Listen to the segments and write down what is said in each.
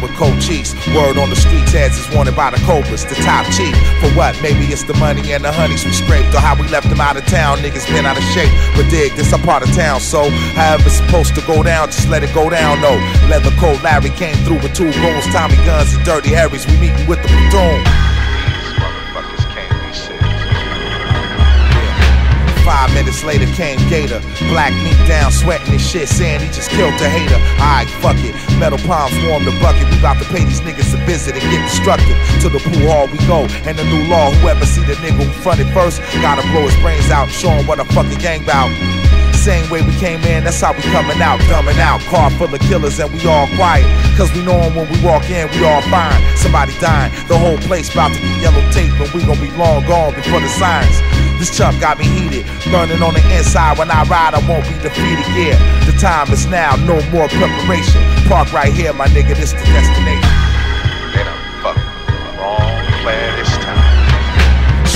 With cold cheese. Word on the streets, heads is wanted by the Cobras, the top chief. For what? Maybe it's the money and the honeys we scraped, or how we left them out of town. Niggas been out of shape. But dig, this a part of town, so however it's supposed to go down, just let it go down, no. Leather coat Larry came through with two goals, Tommy guns, and dirty Harrys. We meeting with the platoon. These motherfuckers can't be serious. Five minutes later came Gator. Black meat down, sweating shit, saying he just killed the hater. Alright, fuck it. Metal palms warm the bucket. We about to pay these niggas a visit and get destructive. To the pool hall we go. And the new law, whoever see the nigga who fronted first, gotta blow his brains out, show him what a fucking gang bout. Same way we came in, that's how we coming out, dumbing out. Car full of killers and we all quiet. Cause we know when we walk in, we all fine. Somebody dying, the whole place about to get yellow tape, and we gon' be long gone before the signs. This chump got me heated, burning on the inside. When I ride, I won't be defeated. Yeah, the time is now, no more preparation. Park right here, my nigga, this the destination. Done fucked the wrong time.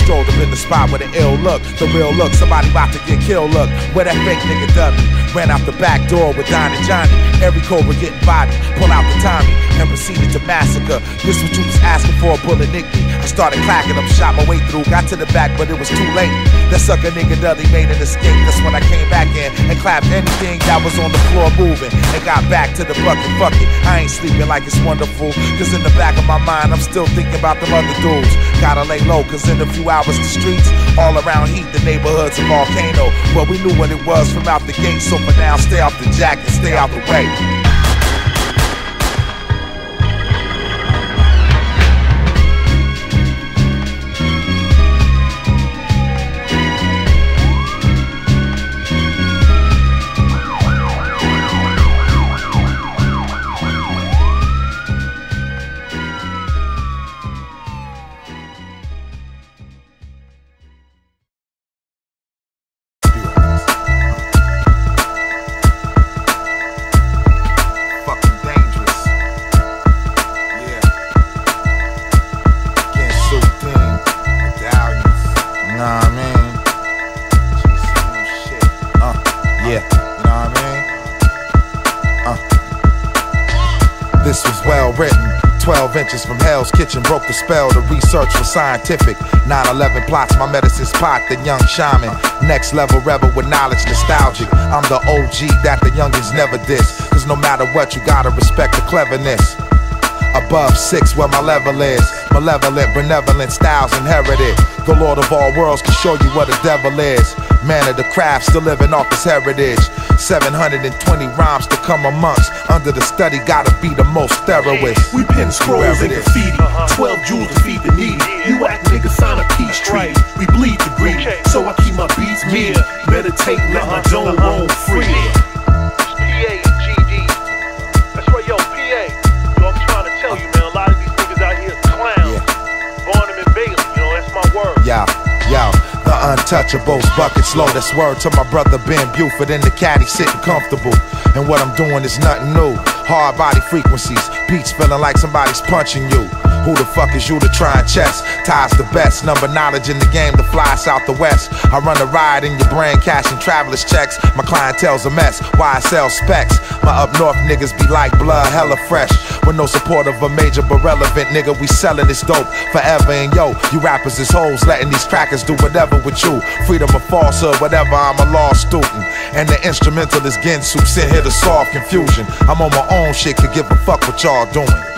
Strolled up in the spot with an ill look, the real look. Somebody about to get killed. Look, where that fake nigga W ran out the back door with Don and Johnny. Every cobra getting body, pull out the Tommy and proceeded to massacre. This what you was asking for, a bullet nigga. I started clacking up, shot my way through, got to the back, but it was too late. That sucker nigga Dudley made an escape. That's when I came back in clapped anything that was on the floor moving and got back to the bucket. Fuck it, I ain't sleeping like it's wonderful. Cause in the back of my mind, I'm still thinking about them other dudes. Gotta lay low, cause in a few hours, the streets all around heat, the neighborhood's a volcano. But we knew what it was from out the gate, so for now, stay off the jack and stay out the way. Written. 12 inches from Hell's Kitchen broke the spell. The research was scientific. 9 11 plots, my medicine's pot, the young shaman. Next level rebel with knowledge, nostalgic. I'm the OG that the youngins never diss. Cause no matter what, you gotta respect the cleverness. Above six, where my level is. Malevolent, benevolent styles inherited. The Lord of all worlds can show you what a devil is. Man of the craft, still living off his heritage. 720 rhymes to come amongst. Under the study, gotta be the most thoroughness. We pen scrolls Whoever and it is. graffiti. 12 jewels to feed the needy. You act nigga sign a peace treaty. We bleed the greedy. Okay. So I keep my beats meaty. Yeah. Meditate, let my dome uh-huh. roam free. It's untouchables, buckets low. That's word to my brother Ben Buford in the caddy, sitting comfortable. And what I'm doing is nothing new. Hard body frequencies, beats feeling like somebody's punching you. Who the fuck is you to try and chess? Ties the best, number knowledge in the game to fly south to west. I run a ride in your brain, cashing travelers checks. My clientele's a mess, why I sell specs. My up north niggas be like blood, hella fresh. With no support of a major but relevant nigga, we selling this dope forever. And yo, you rappers is hoes, letting these crackers do whatever with you. Freedom of falsehood, whatever, I'm a law student. And the instrumental is Ginsu, sent here to solve confusion. I'm on my own shit, could give a fuck what y'all doing.